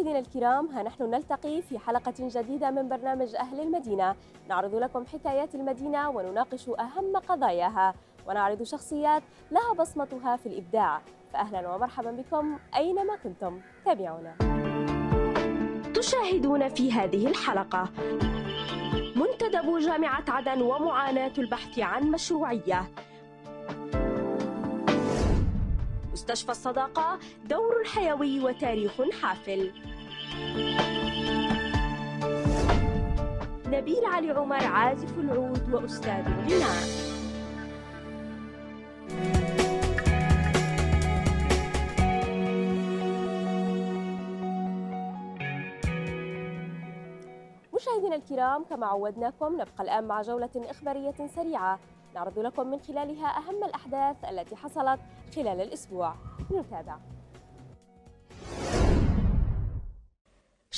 مشاهدينا الكرام ها نحن نلتقي في حلقة جديدة من برنامج أهل المدينة. نعرض لكم حكايات المدينة ونناقش أهم قضاياها. ونعرض شخصيات لها بصمتها في الإبداع. فأهلا ومرحبا بكم أينما كنتم. تابعونا. تشاهدون في هذه الحلقة منتدب جامعة عدن ومعاناة البحث عن مشروعية. مستشفى الصداقة دور حيوي وتاريخ حافل. نبيل علي عمر عازف العود وأستاذ الغناء مشاهدينا الكرام كما عودناكم نبقى الآن مع جولة إخبارية سريعة. نعرض لكم من خلالها أهم الأحداث التي حصلت خلال الأسبوع. نتابع.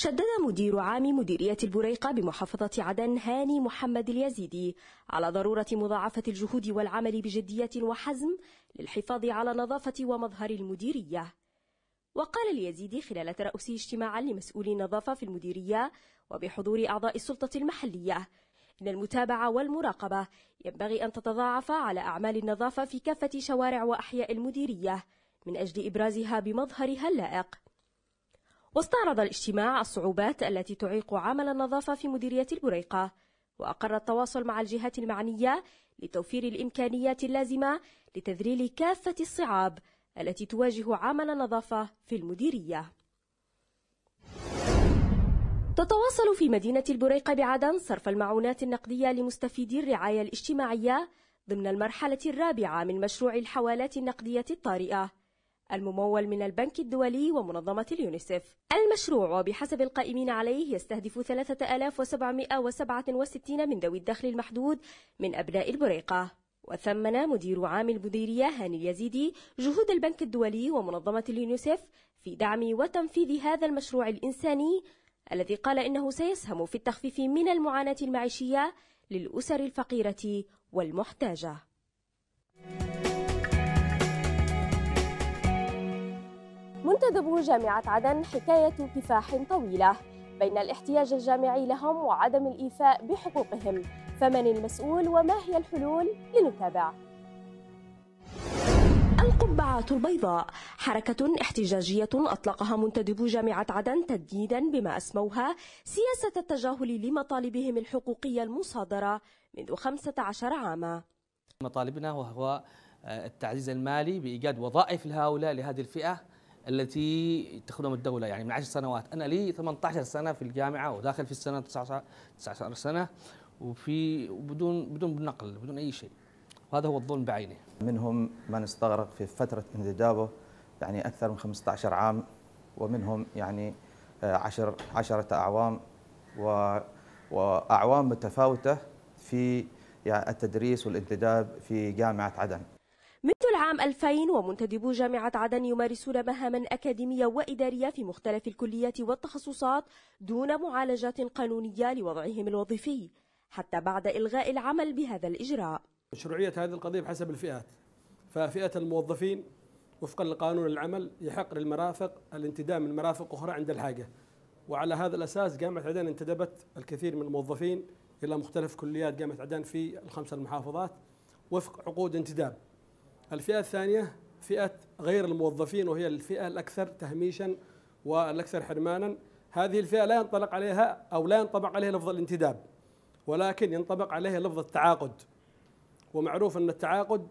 شدد مدير عام مديرية البريقة بمحافظة عدن هاني محمد اليزيدي على ضرورة مضاعفة الجهود والعمل بجدية وحزم للحفاظ على نظافة ومظهر المديرية. وقال اليزيدي خلال ترأسه اجتماعا لمسؤولي النظافة في المديرية وبحضور أعضاء السلطة المحلية إن المتابعة والمراقبة ينبغي أن تتضاعف على أعمال النظافة في كافة شوارع وأحياء المديرية من أجل إبرازها بمظهرها اللائق. واستعرض الاجتماع الصعوبات التي تعيق عمل النظافة في مديرية البريقة وأقر التواصل مع الجهات المعنية لتوفير الإمكانيات اللازمة لتذليل كافة الصعاب التي تواجه عمل النظافة في المديرية. تتواصل في مدينة البريقة بعدن صرف المعونات النقدية لمستفيدي الرعاية الاجتماعية ضمن المرحلة الرابعة من مشروع الحوالات النقدية الطارئة. الممول من البنك الدولي ومنظمة اليونيسف. المشروع وبحسب القائمين عليه يستهدف 3767 من ذوي الدخل المحدود من أبناء البريقة. وثمن مدير عام المديرية هاني اليزيدي جهود البنك الدولي ومنظمة اليونيسف في دعم وتنفيذ هذا المشروع الإنساني الذي قال إنه سيسهم في التخفيف من المعاناة المعيشية للأسر الفقيرة والمحتاجة. منتدب جامعة عدن حكاية كفاح طويلة. بين الاحتياج الجامعي لهم وعدم الإيفاء بحقوقهم. فمن المسؤول وما هي الحلول لنتابع. القبعة البيضاء حركة احتجاجية أطلقها منتدبو جامعة عدن تنديدا بما أسموها سياسة التجاهل لمطالبهم الحقوقية المصادرة منذ 15 عاما. مطالبنا وهو التعزيز المالي بإيجاد وظائف الهؤلاء لهذه الفئة. التي تخدم الدولة. يعني من 10 سنوات. أنا لي 18 سنة في الجامعة وداخل في السنة 19 سنة وفي بدون بدون نقل بدون أي شيء. وهذا هو الظلم بعينه منهم من استغرق في فترة انتدابه يعني أكثر من 15 عام ومنهم يعني عشر عشرة أعوام وأعوام متفاوتة في يعني التدريس والانتداب في جامعة عدن. العام 2000 ومنتدبو جامعة عدن يمارسون مهاما أكاديمية وإدارية في مختلف الكليات والتخصصات دون معالجات قانونية لوضعهم الوظيفي حتى بعد إلغاء العمل بهذا الإجراء. مشروعية هذه القضية بحسب الفئات ففئة الموظفين وفقا لقانون العمل يحق للمرافق الانتداب من مرافق أخرى عند الحاجة. وعلى هذا الأساس جامعة عدن انتدبت الكثير من الموظفين إلى مختلف كليات جامعة عدن في الخمس المحافظات وفق عقود انتداب. الفئة الثانية فئة غير الموظفين وهي الفئة الأكثر تهميشا والأكثر حرمانا. هذه الفئة لا ينطلق عليها أو لا ينطبق عليها لفظ الانتداب ولكن ينطبق عليها لفظ التعاقد. ومعروف أن التعاقد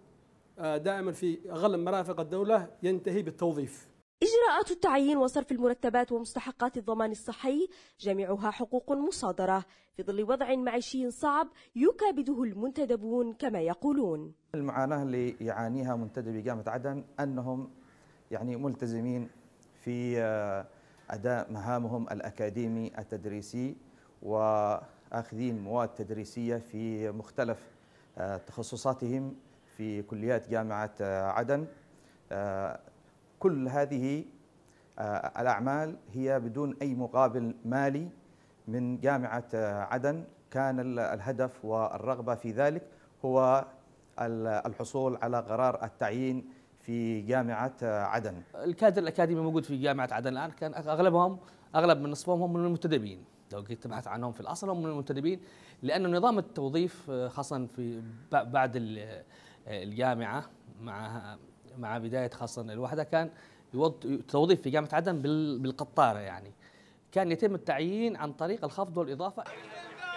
دائما في أغلب مرافق الدولة ينتهي بالتوظيف. إجراءات التعيين وصرف المرتبات ومستحقات الضمان الصحي جميعها حقوق مصادرة. في ظل وضع معيشي صعب يكابده المنتدبون كما يقولون. المعاناة اللي يعانيها منتدبي جامعة عدن أنهم يعني ملتزمين في أداء مهامهم الأكاديمي التدريسي وآخذين مواد تدريسية في مختلف تخصصاتهم في كليات جامعة عدن. كل هذه الأعمال هي بدون أي مقابل مالي من جامعة عدن. كان الهدف والرغبة في ذلك هو الحصول على قرار التعيين في جامعة عدن. الكادر الأكاديمي موجود في جامعة عدن الآن. كان أغلبهم أغلب من نصفهم هم من المنتدبين. لو جيت تبحث عنهم في الأصل هم من المنتدبين لأنه نظام التوظيف خاصه في بعد الجامعة مع مع بداية خاصة. الوحدة كان توظيف في جامعة عدن بالقطارة يعني. كان يتم التعيين عن طريق الخفض والإضافة.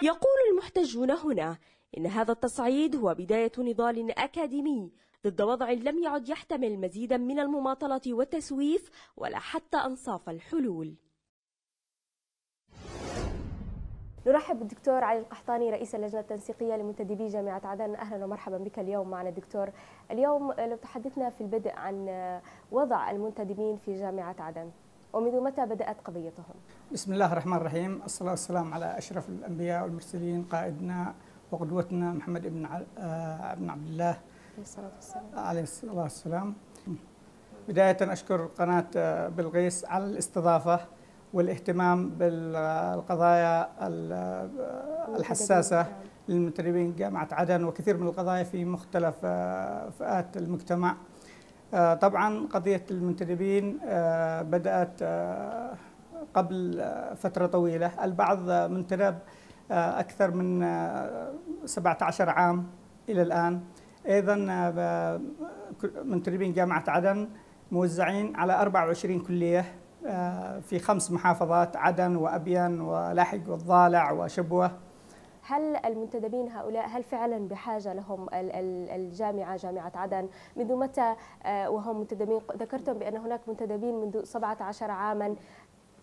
يقول المحتجون هنا إن هذا التصعيد هو بداية نضال أكاديمي ضد وضع لم يعد يحتمل مزيدا من المماطلة والتسويف ولا حتى أنصاف الحلول. نرحب بالدكتور علي القحطاني رئيس اللجنة التنسيقية لمنتدبي جامعة عدن. أهلا ومرحبا بك اليوم معنا دكتور. اليوم لو تحدثنا في البدء عن وضع المنتدبين في جامعة عدن ومنذ متى بدأت قضيتهم؟ بسم الله الرحمن الرحيم. الصلاة والسلام على أشرف الأنبياء والمرسلين قائدنا وقدوتنا محمد بن آه، ابن عبد الله عليه الصلاة والسلام. بداية أشكر قناة آه، بلغيس على الاستضافة. والاهتمام بالقضايا الحساسة للمتدربين جامعة عدن وكثير من القضايا في مختلف آه، فئات المجتمع. طبعا قضية المنتدبين بدأت قبل فترة طويلة. البعض منتدب آه، أكثر من 17 آه، عام إلى الآن. أيضا آه، منتدبين جامعة عدن موزعين على 24 كلية. في خمس محافظات عدن وأبين ولاحق والضالع وشبوة. هل المنتدبين هؤلاء هل فعلا بحاجة لهم الجامعة جامعة عدن؟ منذ متى وهم منتدبين؟ ذكرتم بأن هناك منتدبين منذ 17 عاما.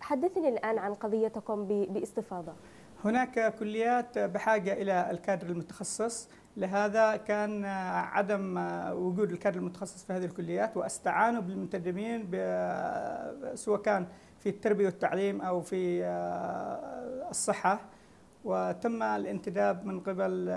حدثني الآن عن قضيتكم باستفاضة. هناك كليات بحاجة إلى الكادر المتخصص. لهذا كان عدم وجود الكادر المتخصص في هذه الكليات واستعانوا بالمنتدبين سواء كان في التربية والتعليم أو في الصحة. وتم الانتداب من قبل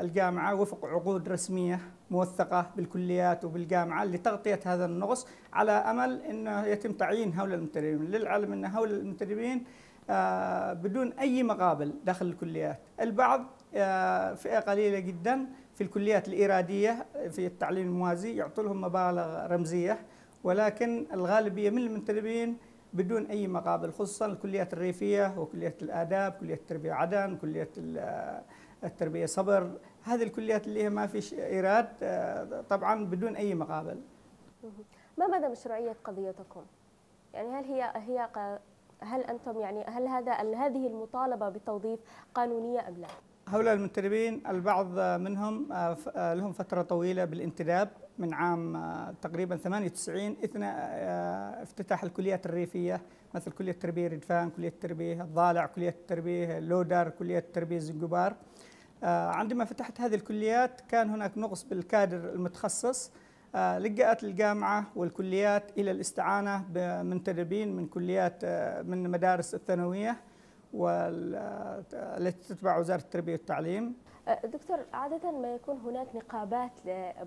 الجامعة وفق عقود رسمية موثقة بالكليات وبالجامعة لتغطية هذا النقص على أمل أنه يتم تعيين هؤلاء المنتدبين للعلم أن هؤلاء المنتدبين آه، بدون أي مقابل داخل الكليات. البعض آه، فئة قليلة جدا في الكليات الإرادية في التعليم الموازي يعطوا لهم مبالغ رمزية ولكن الغالبية من المنتدبين بدون أي مقابل خصوصا الكليات الريفية وكلية الآداب كلية التربية عدن كلية آه، التربية صبر هذه الكليات اللي هي ما في إيراد طبعا بدون أي مقابل ما مدى مشروعية قضيتكم؟ يعني هل هي هي هل أنتم يعني هل هذا هذه المطالبة بالتوظيف قانونية أم لا؟ هؤلاء المنتدبين البعض منهم آه، آه، لهم فترة طويلة بالانتداب من عام آه، تقريبا 98 إثناء افتتاح الكليات الريفية مثل كلية التربية ردفان، كلية التربية الضالع، كلية التربية لودر، كلية التربية زنجبار. عندما فتحت هذه الكليات كان هناك نقص بالكادر المتخصص لجأت الجامعة والكليات إلى الاستعانة بمنتدبين من كليات من مدارس الثانوية والتي تتبع وزارة التربية والتعليم. آه، دكتور عادة ما يكون هناك نقابات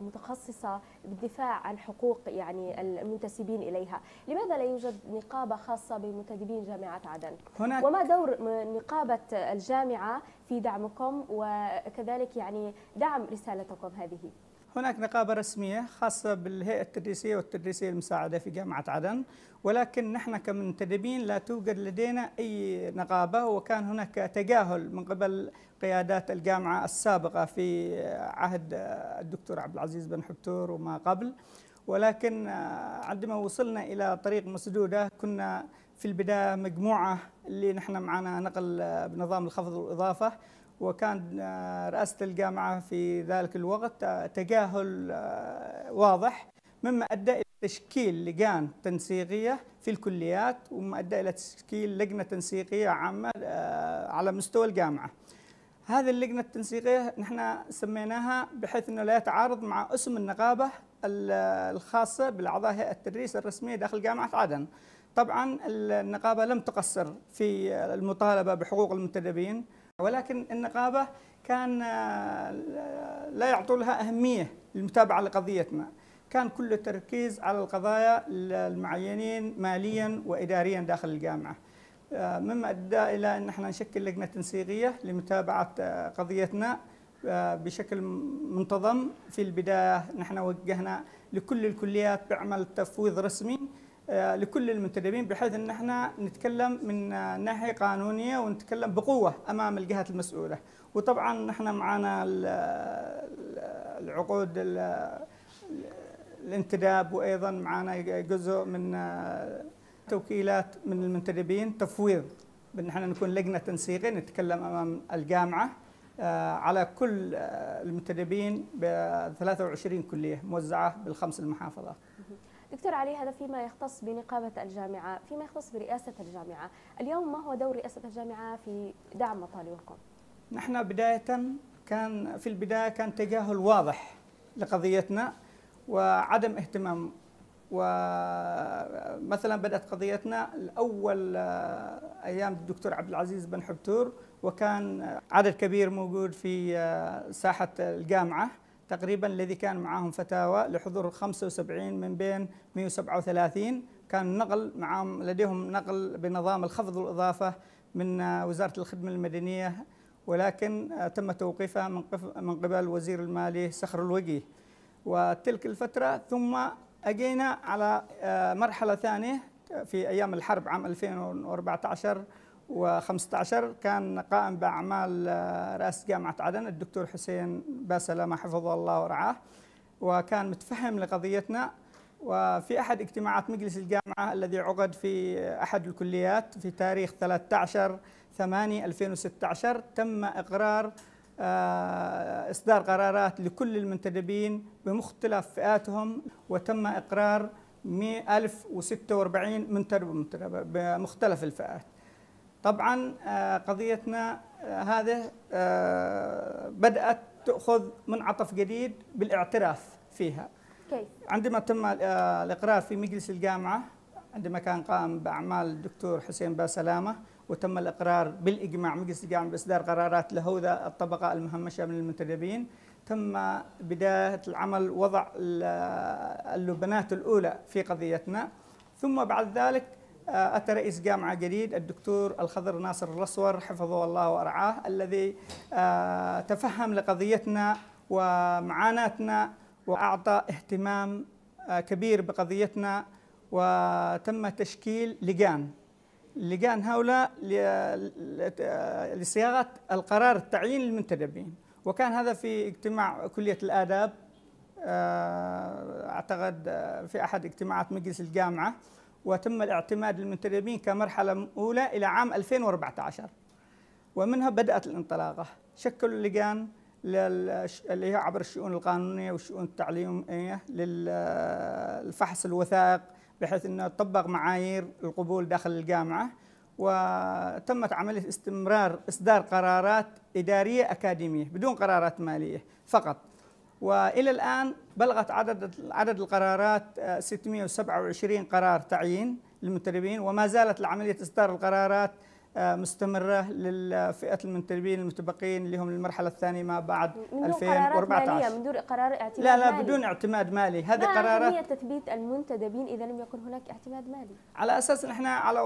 متخصصة بالدفاع عن حقوق يعني المنتسبين إليها لماذا لا يوجد نقابة خاصة بمنتدبين جامعة عدن هناك وما دور نقابة الجامعة في دعمكم وكذلك يعني دعم رسالتكم هذه؟ هناك نقابة رسمية خاصة بالهيئة التدريسية والتدريسية المساعدة في جامعة عدن ولكن نحن كمنتدبين لا توجد لدينا أي نقابة وكان هناك تجاهل من قبل قيادات الجامعة السابقة في عهد الدكتور عبد العزيز بن حتور وما قبل. ولكن عندما وصلنا إلى طريق مسدودة كنا في البداية مجموعة اللي نحن معنا نقل بنظام الخفض والإضافة. وكان آه، رئاسة الجامعة في ذلك الوقت آه، تجاهل آه، واضح مما أدى إلى تشكيل لجان تنسيقية في الكليات وما أدى إلى تشكيل لجنة تنسيقية عامة على مستوى الجامعة. هذه اللجنة التنسيقية نحن سميناها بحيث أنه لا يتعارض مع اسم النقابة الخاصة بالأعضاء هيئة التدريس الرسمية داخل جامعة عدن. طبعا النقابة لم تقصر في المطالبة بحقوق المنتدبين ولكن النقابة كان آه، لا يعطوا لها أهمية للمتابعة لقضيتنا. كان كل التركيز على القضايا المعينين ماليا وإداريا داخل الجامعة. آه، مما أدى إلى أن إحنا نشكل لجنة تنسيقية لمتابعة آه، قضيتنا بشكل منتظم. في البداية نحن وجهنا لكل الكليات بعمل تفويض رسمي لكل المنتدبين بحيث إن إحنا نتكلم من ناحية قانونية ونتكلم بقوة أمام الجهات المسؤولة وطبعا نحن معنا العقود الانتداب وأيضا معنا جزء من توكيلات من المنتدبين تفويض بإن إحنا نكون لجنة تنسيقية نتكلم أمام الجامعة آه، على كل آه، المنتدبين ب 23 كلية موزعة بالخمس المحافظات. دكتور علي هذا فيما يختص بنقابة الجامعة فيما يختص برئاسة الجامعة. اليوم ما هو دور رئاسة الجامعة في دعم مطالبكم؟ نحن بداية كان في البداية كان تجاهل واضح لقضيتنا وعدم اهتمام. ومثلا بدأت قضيتنا الأول آه، أيام الدكتور عبد العزيز بن حبتور وكان عدد كبير موجود في آه، ساحة الجامعة. تقريبا الذي كان معهم فتاوى لحضور 75 من بين 137 كان نقل معهم لديهم نقل بنظام الخفض والإضافة من وزارة الخدمة المدنية ولكن تم توقيفها من قبل وزير المالي سخر الوجيه وتلك الفترة ثم أجينا على آه، مرحلة ثانية في أيام الحرب عام 2014 و15 كان قائم بأعمال آه، رئيس جامعة عدن الدكتور حسين باسلامة حفظه الله ورعاه وكان متفهم لقضيتنا. وفي أحد اجتماعات مجلس الجامعة الذي عقد في أحد الكليات في تاريخ 13 8 2016 تم إقرار آه، إصدار قرارات لكل المنتدبين بمختلف فئاتهم وتم إقرار 1046 منتدب بمختلف الفئات. طبعا آه، قضيتنا آه، هذه بدأت تأخذ منعطف جديد بالاعتراف فيها. كيف؟ عندما تم الإقرار في مجلس الجامعة عندما كان قام بأعمال الدكتور حسين باسلامة وتم الإقرار بالإجماع مجلس الجامعة بإصدار قرارات لهذا الطبقة المهمشة من المنتدبين. تم بداية العمل وضع اللبنات الأولى في قضيتنا. ثم بعد ذلك آه، أتى رئيس جامعة جديد الدكتور الخضر ناصر الرصور حفظه الله ورعاه الذي آه، تفهم لقضيتنا ومعاناتنا وأعطى اهتمام آه، كبير بقضيتنا وتم تشكيل لجان. لجان هؤلاء لصياغة القرار التعيين للمنتدبين. وكان هذا في اجتماع آه، أعتقد آه، في أحد اجتماعات مجلس الجامعة. وتم الاعتماد للمنتدبين كمرحلة أولى إلى عام 2014 ومنها بدأت الانطلاقة. شكلوا لجان اللي هي عبر الشؤون القانونية والشؤون التعليمية للفحص الوثائق بحيث إنه طبق معايير القبول داخل الجامعة. وتمت عملية استمرار إصدار قرارات إدارية أكاديمية بدون قرارات مالية فقط. وإلى الآن بلغت عدد عدد القرارات 627 قرار تعيين للمدربين وما زالت العملية اصدار القرارات آه، مستمرة للفئة المنتدبين المتبقين اللي هم المرحلة الثانية ما بعد من 2014 مالية من دون قرار اعتماد لا لا مالي. بدون اعتماد مالي. هذه قرارات ما تثبيت المنتدبين إذا لم يكن هناك اعتماد مالي؟ على أساس نحن على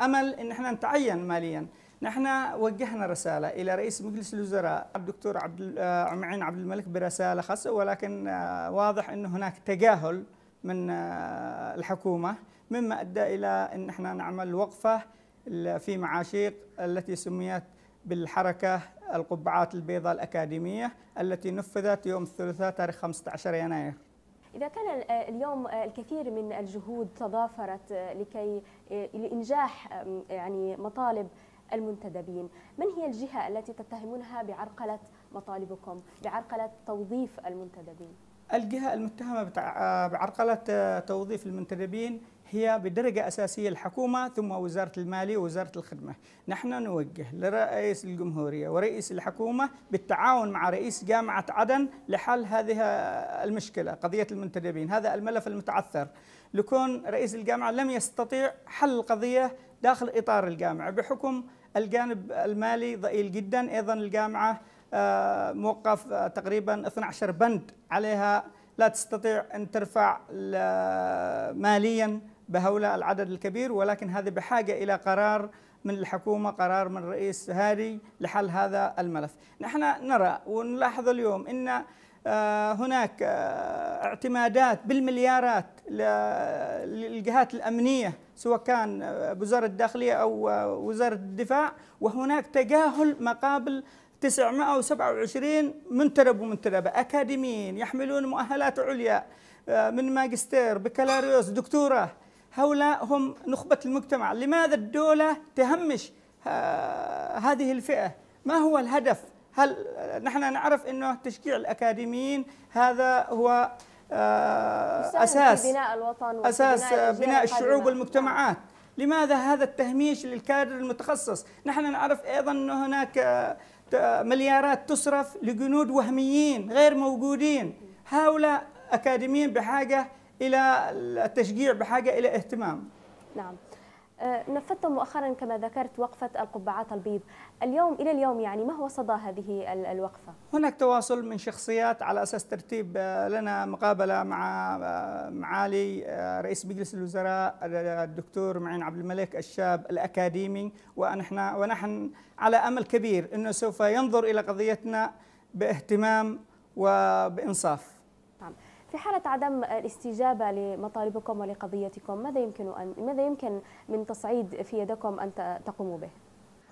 أمل أن إحنا نتعين ماليا. نحن وجهنا رسالة إلى رئيس مجلس الوزراء الدكتور عبد آه، عمعين عبد الملك برسالة خاصة ولكن آه، واضح أن هناك تجاهل من الحكومة مما أدى إلى أن إحنا نعمل وقفة في معاشيق التي سميت بالحركة القبعات البيضاء الأكاديمية التي نفذت يوم الثلاثاء تاريخ 15 يناير. إذا كان اليوم الكثير من الجهود تضافرت لكي لإنجاح يعني مطالب المنتدبين. من هي الجهة التي تتهمونها بعرقلة مطالبكم بعرقلة توظيف المنتدبين؟ الجهة المتهمة بعرقلة توظيف المنتدبين هي بدرجة أساسية الحكومة ثم وزارة المالية ووزارة الخدمة. نحن نوجه لرئيس الجمهورية ورئيس الحكومة بالتعاون مع رئيس جامعة عدن لحل هذه المشكلة قضية المنتدبين. هذا الملف المتعثر. لكون رئيس الجامعة لم يستطيع حل القضية داخل إطار الجامعة. بحكم الجانب المالي ضئيل جدا أيضا الجامعة آه، موقف آه، تقريبا 12 بند عليها لا تستطيع أن ترفع ماليا بهؤلاء العدد الكبير ولكن هذه بحاجة إلى قرار من الحكومة قرار من الرئيس هادي لحل هذا الملف. نحن نرى ونلاحظ اليوم أن آه، هناك آه، اعتمادات بالمليارات للجهات الأمنية سواء كان وزارة الداخلية أو وزارة الدفاع وهناك تجاهل مقابل 927 منتدب ومنتدبة. أكاديميين يحملون مؤهلات عليا آه، من ماجستير بكالوريوس دكتوراه. هؤلاء هم نخبة المجتمع. لماذا الدولة تهمش هذه الفئة؟ ما هو الهدف؟ هل نحن نعرف إنه تشجيع الأكاديميين؟ هذا هو آه، أساس بناء الوطن أساس بناء الشعوب والمجتمعات لماذا هذا التهميش للكادر المتخصص؟ نحن نعرف أيضا أن هناك آه، مليارات تصرف لجنود وهميين غير موجودين. هؤلاء أكاديميين بحاجة إلى التشجيع بحاجة إلى اهتمام. نعم. نفذتم مؤخرا كما ذكرت وقفة القبعات البيض. اليوم إلى اليوم يعني ما هو صدى هذه الوقفة؟ هناك تواصل من شخصيات على أساس ترتيب آه، لنا مقابلة مع آه، معالي رئيس مجلس الوزراء الدكتور معين عبد الملك الشاب الأكاديمي. ونحن ونحن على أمل كبير أنه سوف ينظر إلى قضيتنا باهتمام وبإنصاف. في حالة عدم الاستجابة لمطالبكم ولقضيتكم ماذا يمكن أن ماذا يمكن من تصعيد في يدكم أن تقوموا به؟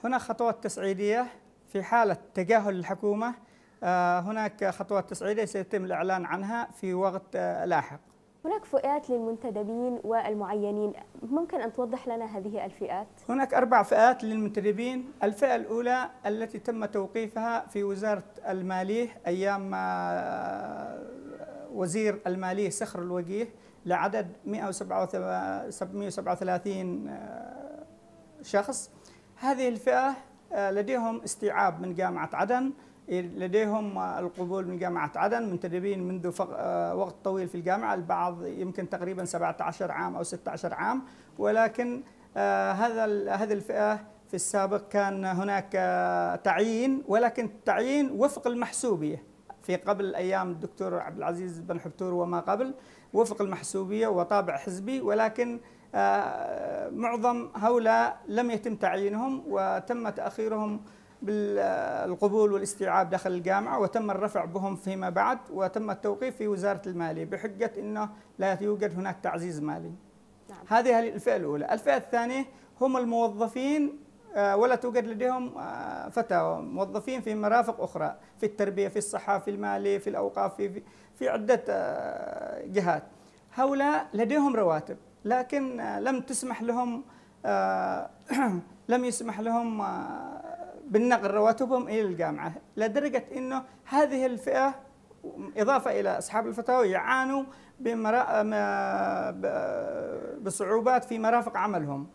هناك خطوات تصعيدية في حالة تجاهل الحكومة آه، هناك خطوات تصعيدية سيتم الإعلان عنها في وقت آه، لاحق هناك فئات للمنتدبين والمعينين ممكن أن توضح لنا هذه الفئات؟ هناك أربع فئات للمنتدبين الفئة الأولى التي تم توقيفها في وزارة المالية أيام وزير المالية سخر الوجيه لعدد 137 آه، شخص. هذه الفئة آه، لديهم استيعاب من جامعة عدن لديهم القبول من جامعة عدن منتدبين منذ آه، وقت طويل في الجامعة البعض يمكن تقريبا 17 عام أو 16 عام. ولكن هذا هذه الفئة في السابق كان هناك تعيين ولكن تعيين وفق المحسوبية. في قبل أيام الدكتور عبد العزيز بن حبتور وما قبل وفق المحسوبية وطابع حزبي ولكن آه، معظم هؤلاء لم يتم تعيينهم وتم تأخيرهم بالقبول والاستيعاب داخل الجامعة وتم الرفع بهم فيما بعد وتم التوقيف في وزارة الماليه بحجة إنه لا يوجد هناك تعزيز مالي. نعم. هذه الفئة الأولى، الفئة الثانية هم الموظفين ولا توجد لديهم آه، فتاوى موظفين في مرافق أخرى في التربية في الصحة في المالية في الأوقاف في, في عدة آه، جهات. هؤلاء لديهم رواتب لكن لم تسمح لهم لم يسمح لهم بالنقل رواتبهم إلى الجامعة لدرجة أنه هذه الفئة إضافة إلى أصحاب الفتاوى يعانوا بصعوبات في مرافق عملهم.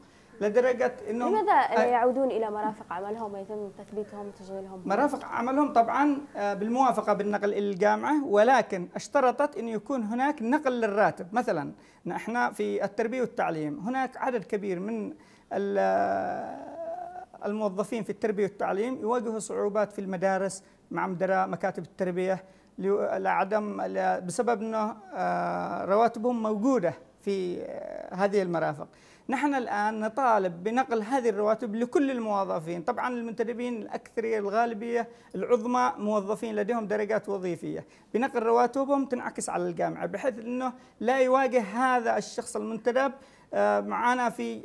لدرجة إنهم لماذا لا يعودون إلى مرافق عملهم ويتم تثبيتهم وتشغيلهم؟ مرافق عملهم طبعا آه، بالموافقة بالنقل إلى الجامعة ولكن اشترطت إن يكون هناك نقل للراتب، مثلا نحن في التربية والتعليم هناك عدد كبير من الموظفين في التربية والتعليم يواجهوا صعوبات في المدارس مع مدراء مكاتب التربية لعدم بسبب إنه آه، رواتبهم موجودة في آه، هذه المرافق. نحن الآن نطالب بنقل هذه الرواتب لكل الموظفين. طبعا المنتدبين الأكثرية الغالبية العظمى موظفين لديهم درجات وظيفية. بنقل رواتبهم تنعكس على الجامعة بحيث أنه لا يواجه هذا الشخص المنتدب آه، معنا في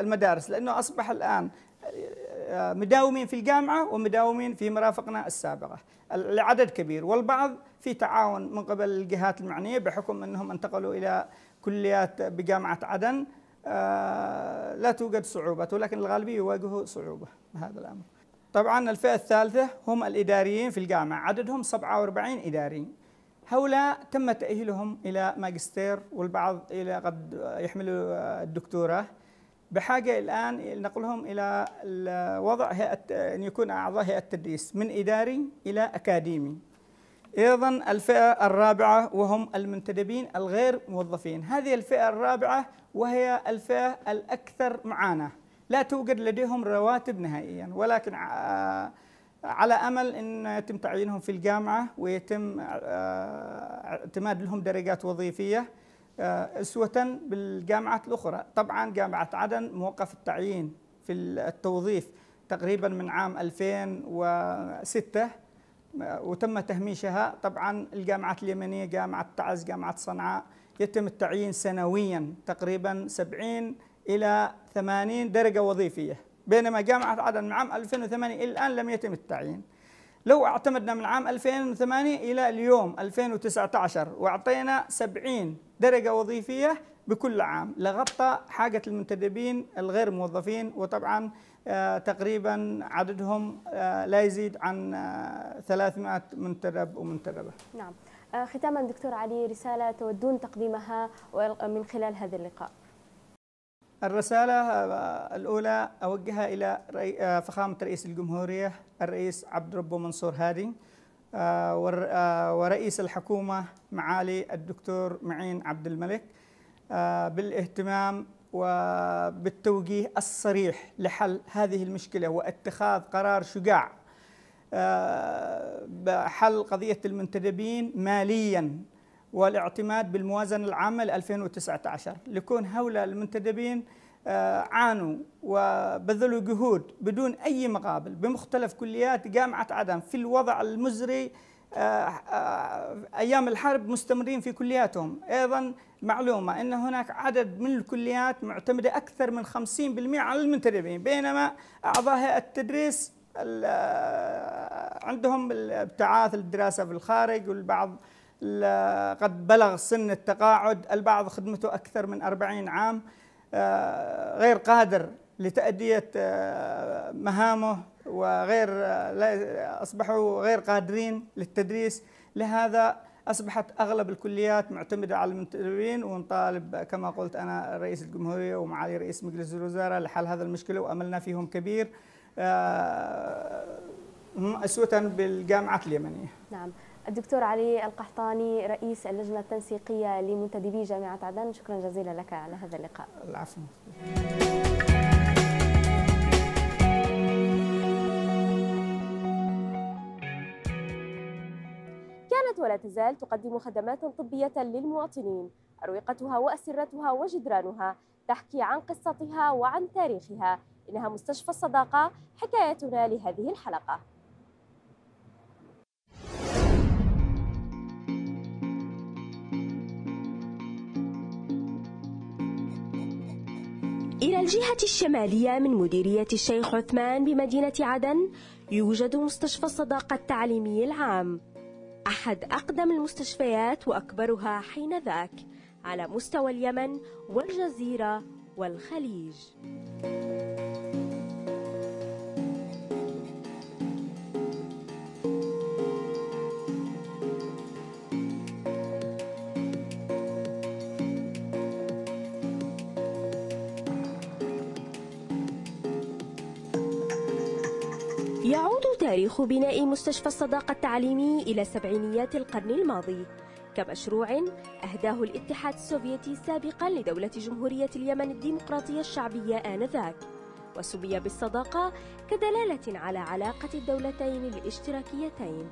المدارس. لأنه أصبح الآن آه، مداومين في الجامعة ومداومين في مرافقنا السابقة. العدد كبير. والبعض في تعاون من قبل الجهات المعنية بحكم أنهم انتقلوا إلى كليات بجامعة عدن. آه، لا توجد صعوبات ولكن الغالبية يواجهوا صعوبة بهذا الأمر. طبعا الفئة الثالثة هم الإداريين في الجامعة عددهم 47 إداري هؤلاء تم تأهيلهم إلى ماجستير والبعض إلى قد يحملوا الدكتوراه. بحاجة الآن نقلهم إلى وضع هيئة أن يكون أعضاء هيئة التدريس من إداري إلى أكاديمي. أيضا الفئة الرابعة وهم المنتدبين الغير موظفين. هذه الفئة الرابعة وهي الفئة الأكثر معاناة. لا توجد لديهم رواتب نهائيا ولكن على أمل إن يتم تعيينهم في الجامعة ويتم اعتماد لهم درجات وظيفية أسوة بالجامعات الأخرى، طبعا جامعة عدن موقف التعيين في التوظيف تقريبا من عام 2006 وتم تهميشها. طبعا الجامعات اليمنية جامعة تعز جامعة صنعاء يتم التعيين سنويا تقريبا 70 إلى 80 درجة وظيفية بينما جامعة عدن من عام 2008 إلى الآن لم يتم التعيين. لو اعتمدنا من عام 2008 إلى اليوم 2019 واعطينا 70 درجة وظيفية بكل عام لغطى حاجة المنتدبين الغير موظفين وطبعا آه، تقريبا عددهم آه، لا يزيد عن 300 آه، منتدب ومنتدبة. نعم. ختاما دكتور علي رسالة تودون تقديمها من خلال هذا اللقاء. الرسالة الأولى أوجهها إلى فخامة رئيس الجمهورية الرئيس عبد ربه منصور هادي ورئيس الحكومة معالي الدكتور معين عبد الملك بالاهتمام وبالتوجيه الصريح لحل هذه المشكلة واتخاذ قرار شجاع. آه، بحل قضية المنتدبين ماليا والاعتماد بالموازنة العامة ل 2019 لكون هؤلاء المنتدبين آه، عانوا وبذلوا جهود بدون أي مقابل بمختلف كليات جامعة عدن في الوضع المزري آه، أيام الحرب مستمرين في كلياتهم. أيضا معلومة أن هناك عدد من الكليات معتمدة أكثر من 50% على المنتدبين بينما أعضاء هيئة التدريس عندهم ابتعاث الدراسة في الخارج والبعض قد بلغ سن التقاعد البعض خدمته أكثر من 40 عام. آه، غير قادر لتأدية آه، مهامه وغير آه، أصبحوا غير قادرين للتدريس. لهذا أصبحت أغلب الكليات معتمدة على المنتدبين ونطالب كما قلت أنا رئيس الجمهورية ومعالي رئيس مجلس الوزراء لحل هذا المشكلة وأملنا فيهم كبير. آه، أسوة بالجامعات اليمنية. نعم. الدكتور علي القحطاني رئيس اللجنة التنسيقية لمنتدبي جامعة عدن شكرا جزيلا لك على هذا اللقاء. العفو. كانت ولا تزال تقدم خدمات طبية للمواطنين أروقتها وأسرتها وجدرانها تحكي عن قصتها وعن تاريخها إنها مستشفى الصداقة حكايتنا لهذه الحلقة إلى الجهة الشمالية من مديرية الشيخ عثمان بمدينة عدن يوجد مستشفى الصداقة التعليمي العام أحد أقدم المستشفيات وأكبرها حينذاك على مستوى اليمن والجزيرة والخليج. تاريخ بناء مستشفى الصداقة التعليمي إلى سبعينيات القرن الماضي. كمشروع أهداه الاتحاد السوفيتي سابقا لدولة جمهورية اليمن الديمقراطية الشعبية آنذاك. وسمي بالصداقة كدلالة على علاقة الدولتين الاشتراكيتين.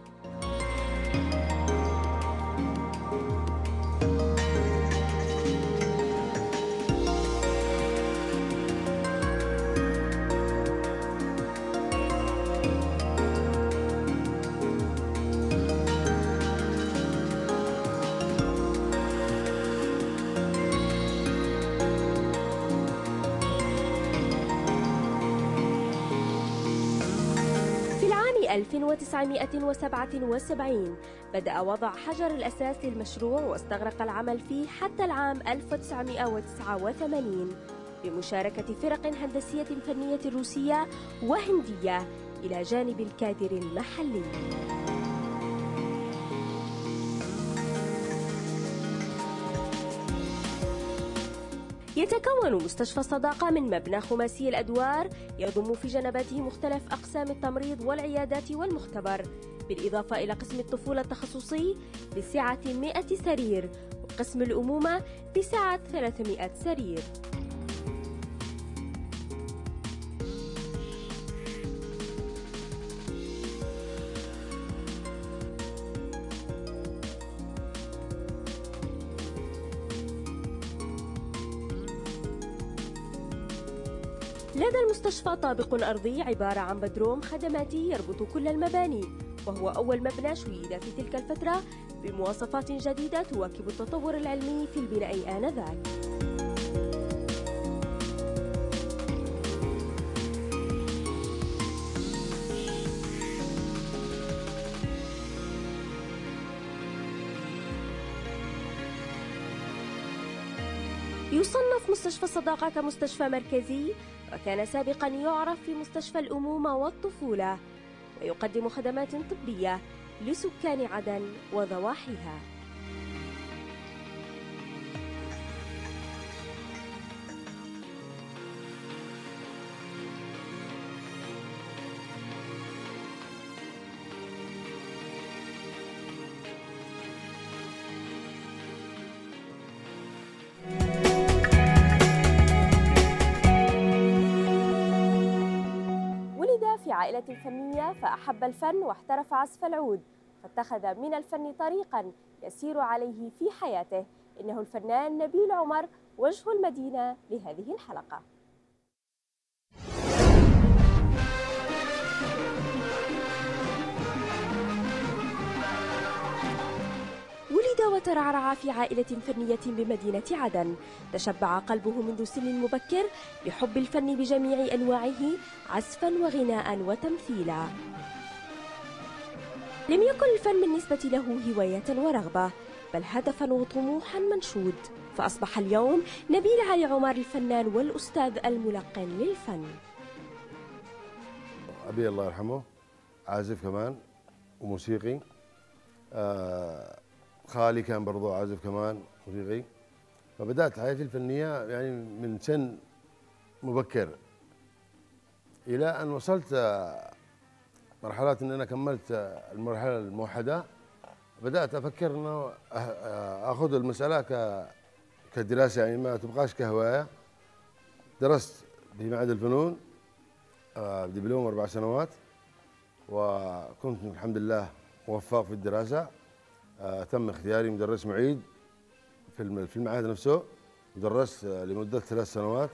1977 بدأ وضع حجر الأساس للمشروع واستغرق العمل فيه حتى العام 1989 بمشاركة فرق هندسية فنية روسية وهندية إلى جانب الكادر المحلي. يتكون مستشفى الصداقة من مبنى خماسي الأدوار يضم في جنباته مختلف أقسام التمريض والعيادات والمختبر. بالإضافة إلى قسم الطفولة التخصصي بسعة 100 سرير وقسم الأمومة بسعة 300 سرير. لدى المستشفى طابق أرضي عبارة عن بدروم خدماتي يربط كل المباني وهو أول مبنى شيد في تلك الفترة بمواصفات جديدة تواكب التطور العلمي في البناء آنذاك. الصداقة كمستشفى مركزي وكان سابقا يعرف في مستشفى الأمومة والطفولة ويقدم خدمات طبية لسكان عدن وضواحيها. في عائلة فنية فأحب الفن واحترف عزف العود فاتخذ من الفن طريقا يسير عليه في حياته. إنه الفنان نبيل عمر وجه المدينة لهذه الحلقة. ولد وترعرع في عائلة فنية بمدينة عدن. تشبع قلبه منذ سن مبكر بحب الفن بجميع أنواعه عزفا وغناء وتمثيلا. لم يكن الفن بالنسبة له هواية ورغبة بل هدفا وطموحا منشود. فأصبح اليوم نبيل علي عمر الفنان والأستاذ الملقن للفن. أبي الله يرحمه عازف كمان وموسيقي. آه خالي كان برضو عازف كمان موسيقي فبدأت حياتي الفنية يعني من سن مبكر إلى أن وصلت آه، مرحلة أن أنا كملت آه، المرحلة الموحدة. بدأت أفكر أنه آه، أخذ المسألة كدراسة يعني ما تبقاش كهواية. درست في معهد الفنون دبلوم أربع سنوات وكنت الحمد لله موفق في الدراسة. آه، تم اختياري مدرس معيد في في المعهد نفسه ودرست آه، لمدة ثلاث سنوات.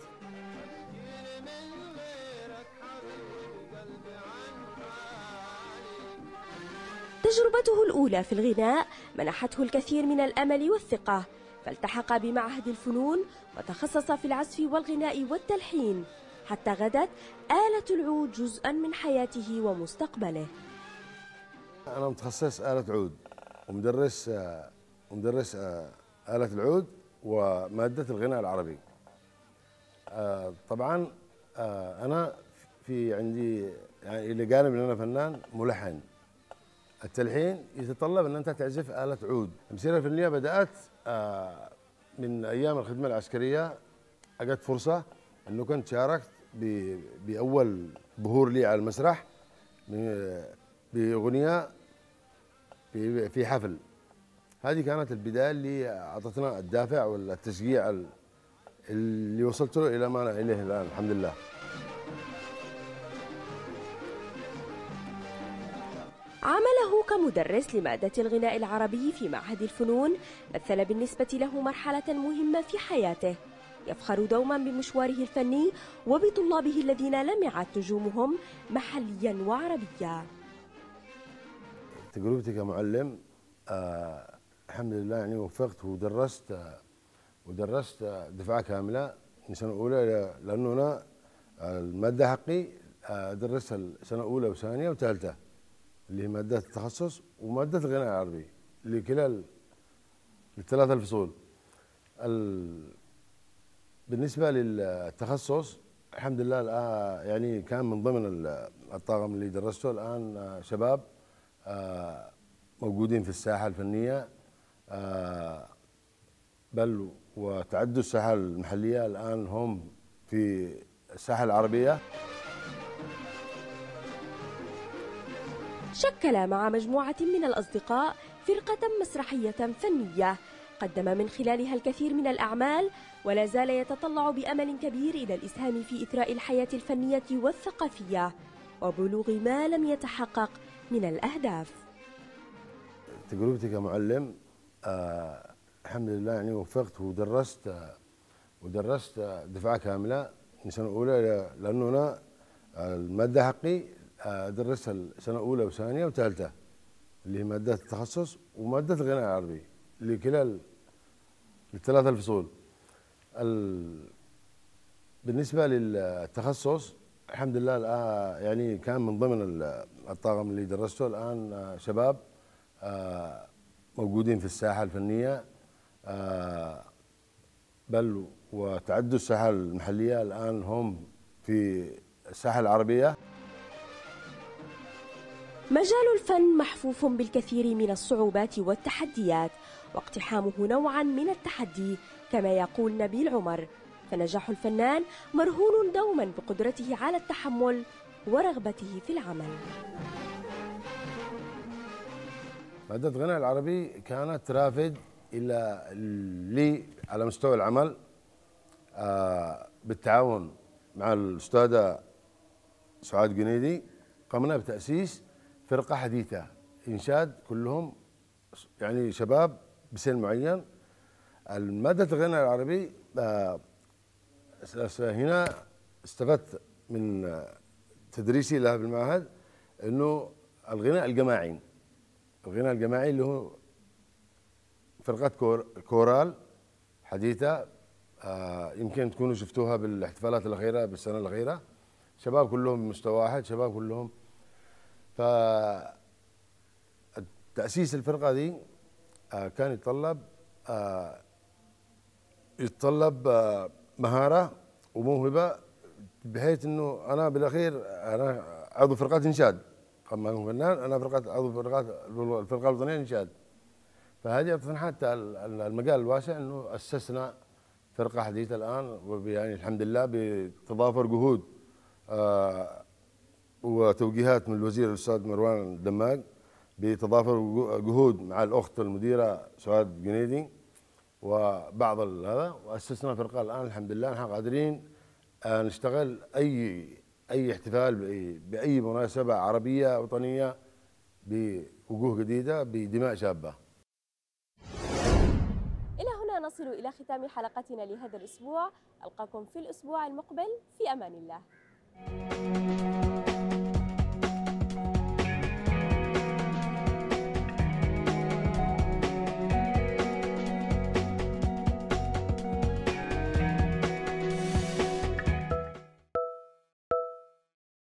تجربته الأولى في الغناء منحته الكثير من الأمل والثقة فالتحق بمعهد الفنون وتخصص في العزف والغناء والتلحين حتى غدت آلة العود جزءا من حياته ومستقبله. أنا متخصص آلة عود. ومدرس ومدرس آلة العود ومادة الغناء العربي. آه، طبعا آه، أنا في عندي يعني اللي قال إن أنا فنان ملحن. التلحين يتطلب أن أنت تعزف آلة عود. المسيرة الفنية بدأت آه، من أيام الخدمة العسكرية. أجت فرصة أنه كنت شاركت بأول ظهور لي على المسرح بأغنية في في حفل. هذه كانت البداية اللي أعطتنا الدافع والتشجيع اللي وصلت له إلى ما أنا إليه الآن الحمد لله. عمله كمدرس لمادة الغناء العربي في معهد الفنون مثل بالنسبة له مرحلة مهمة في حياته. يفخر دوما بمشواره الفني وبطلابه الذين لمعت نجومهم محليا وعربيا. تجربتي كمعلم آه الحمد لله يعني وفقت ودرست آه ودرست آه دفعة كاملة من سنة أولى لأنه أنا آه، المادة حقي آه درستها السنة أولى وثانية وثالثة اللي هي مادة التخصص ومادة الغناء العربي لكلا الثلاثة الفصول. بالنسبة للتخصص الحمد لله الان يعني كان من ضمن الطاقم اللي درسته الآن آه، شباب. آه، موجودين في الساحة الفنية آه، بل وتعدوا الساحة المحلية الآن هم في الساحة العربية. شكل مع مجموعة من الأصدقاء فرقة مسرحية فنية قدم من خلالها الكثير من الأعمال ولا زال يتطلع بأمل كبير إلى الإسهام في إثراء الحياة الفنية والثقافية وبلوغ ما لم يتحقق من الأهداف. تجربتي كمعلم آه الحمد لله يعني وفقت ودرست آه ودرست آه دفعة كاملة من سنة أولى لأنه أنا المادة حقي ادرسها السنة أولى وثانية وثالثة اللي هي مادات التخصص ومادة الغناء العربي لكلا الثلاث الفصول. بالنسبة للتخصص الحمد لله الآن يعني كان من ضمن الطاقم اللي درسته الآن شباب آه، موجودين في الساحة الفنية آه، بل وتعدوا الساحة المحلية الآن هم في الساحة العربية. مجال الفن محفوف بالكثير من الصعوبات والتحديات واقتحامه نوعا من التحدي كما يقول نبيل عمر فنجاح الفنان مرهون دوما بقدرته على التحمل ورغبته في العمل. مادة الغناء العربي كانت رافد إلى لي على مستوى العمل آه، بالتعاون مع الأستاذة سعاد جنيدي قمنا بتأسيس فرقة حديثة إنشاد كلهم يعني شباب بسن معين. المادة الغناء العربي آه، هنا. استفدت من تدريسي لها بالمعهد إنه الغناء الجماعي الغناء الجماعي اللي هو فرقة كور كورال حديثة آه يمكن تكونوا شفتوها بالاحتفالات الأخيرة بالسنة الأخيرة. شباب كلهم مستوى واحد شباب كلهم. ف تأسيس الفرقة دي آه كان يتطلب آه يتطلب آه مهارة وموهبة بحيث إنه أنا بالأخير أنا عضو فرقة إنشاد. قبل ما اكون فنان أنا فرقة عضو فرقة الفرقة الوطنية انشاد فهذه فتحت المجال الواسع إنه أسسنا فرقة حديثة الآن ويعني الحمد لله بتضافر جهود آه وتوجيهات من الوزير الأستاذ مروان الدماج بتضافر جهود مع الأخت المديرة سعاد جنيدي. وبعض هذا وأسسنا فرقة الآن الحمد لله نحن قادرين آه، نشتغل أي أي احتفال بأي مناسبة عربية وطنية بوجوه جديدة بدماء شابة. إلى هنا نصل إلى ختام حلقتنا لهذا الأسبوع، ألقاكم في الأسبوع المقبل في أمان الله.